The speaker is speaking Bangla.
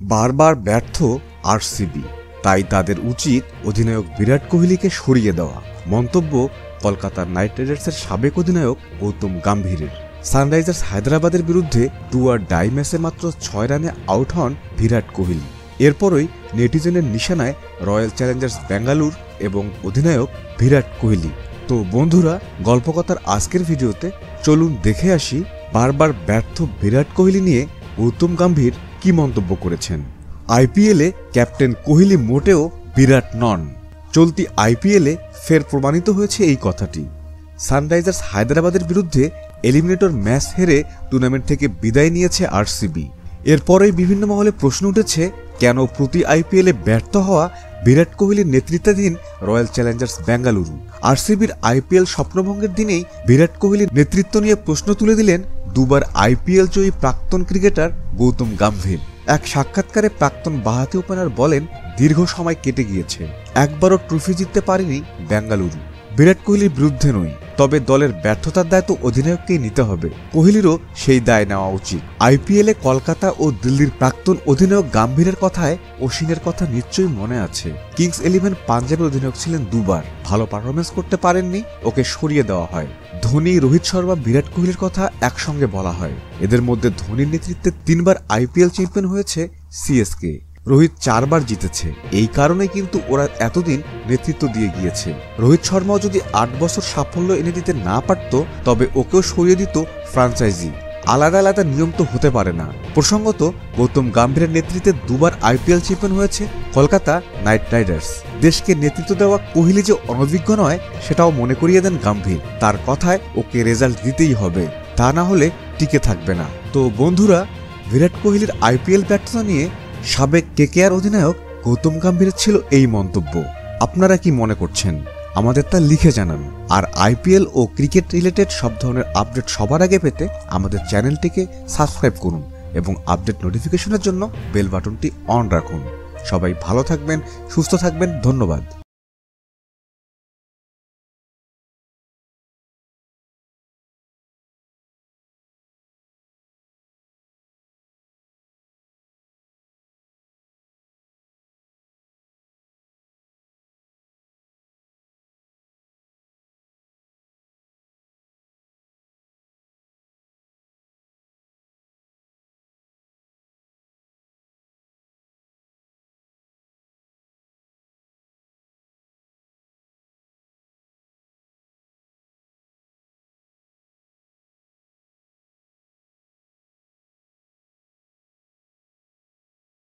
বারবার ব্যর্থ আরসিবি। তাই তাদের উচিত অধিনায়ক বিরাট কোহলিকে সরিয়ে দেওয়া। মন্তব্য, কলকাতার নাইট রাইডার্সের সাবেক অধিনায়ক গৌতম গাম্ভীরের। সানরাইজার্স হায়দ্রাবাদের বিরুদ্ধে টু আর ডাই ম্যাচে মাত্র ছয় রানে আউট হন বিরাট কোহলি। এরপরই নেটিজেনের নিশানায় রয়্যাল চ্যালেঞ্জার্স ব্যাঙ্গালুর এবং অধিনায়ক বিরাট কোহলি। তো বন্ধুরা, গল্পকথার আজকের ভিডিওতে চলুন দেখে আসি বারবার ব্যর্থ বিরাট কোহলি নিয়ে গৌতম গম্ভীর কি মন্তব্য করেছেন? আইপিএলে ক্যাপ্টেন কোহলি মোটেও বিরাট নন। চলতি আইপিএলে ফের প্রমাণিত হয়েছে এই কথাটি। সানরাইজার্স হায়দ্রাবাদের বিরুদ্ধে এলিমিনেটর ম্যাচ হেরে টুর্নামেন্ট থেকে বিদায় নিয়েছে আরসিবি। এরপরেই বিভিন্ন মহলে প্রশ্ন উঠেছে, কেন প্রতি আইপিএলে ব্যর্থ হওয়া বিরাট কোহলির নেতৃত্বাধীন রয়্যাল চ্যালেঞ্জার্স বেঙ্গালুরু? আরসিবির আইপিএল স্বপ্নভঙ্গের দিনেই বিরাট কোহলির নেতৃত্ব নিয়ে প্রশ্ন তুলে দিলেন দুবার আইপিএল জয়ী প্রাক্তন ক্রিকেটার গৌতম গাম্ভীর। এক সাক্ষাৎকারে প্রাক্তন বাহাতি ওপেনার বলেন, দীর্ঘ সময় কেটে গিয়েছে। একবারও ট্রফি জিততে পারেনি বেঙ্গালুরু। বিরাট কোহলির বিরুদ্ধে নই, তবে দলের ব্যর্থতার দায় তো অধিনায়ককেই নিতে হবে। কোহলিরও সেই দায় নেওয়া উচিত। আইপিএলে কলকাতা ও দিল্লির প্রাক্তন অধিনায়ক গাম্ভীরের কথায় অশ্বিনের কথা নিশ্চয়ই মনে আছে। কিংস ইলেভেন পাঞ্জাবের অধিনায়ক ছিলেন দুবার। ভালো পারফরমেন্স করতে পারেননি, ওকে সরিয়ে দেওয়া হয়। ধোনি, রোহিত শর্মা, বিরাট কোহলির কথা একসঙ্গে বলা হয়। এদের মধ্যে ধোনির নেতৃত্বে তিনবার আইপিএল চ্যাম্পিয়ন হয়েছে সিএসকে। রোহিত চারবার জিতেছে। এই কারণে কিন্তু ওরা এতদিন নেতৃত্ব দিয়ে গিয়েছে। রোহিত শর্মাও যদি আট বছর সাফল্য এনে দিতে না পারত, তবে ওকেও সরিয়ে দিত ফ্রাঞ্চাইজি। আলাদা আলাদা নিয়ম তো হতে পারে না। প্রসঙ্গত, গৌতম গাম্ভীরের নেতৃত্বে দুবার আইপিএল চ্যাম্পিয়ন হয়েছে কলকাতা নাইট রাইডার্স। দেশকে নেতৃত্ব দেওয়া কোহলি যে অনভিজ্ঞ নয়, সেটাও মনে করিয়ে দেন গাম্ভীর। তার কথায় ওকে রেজাল্ট দিতেই হবে, তা না হলে টিকে থাকবে না। তো বন্ধুরা, বিরাট কোহলির আইপিএল ব্যর্থতা নিয়ে সাবেক কেকেআর অধিনায়ক গৌতম গাম্ভীর ছিল এই মন্তব্য। আপনারা কি মনে করছেন? আমাদের তা লিখে জানান। আর আইপিএল ও ক্রিকেট রিলেটেড সব ধরনের আপডেট সবার আগে পেতে আমাদের চ্যানেলটিকে সাবস্ক্রাইব করুন এবং আপডেট নোটিফিকেশনের জন্য বেল বাটনটি অন রাখুন। সবাই ভালো থাকবেন, সুস্থ থাকবেন, ধন্যবাদ।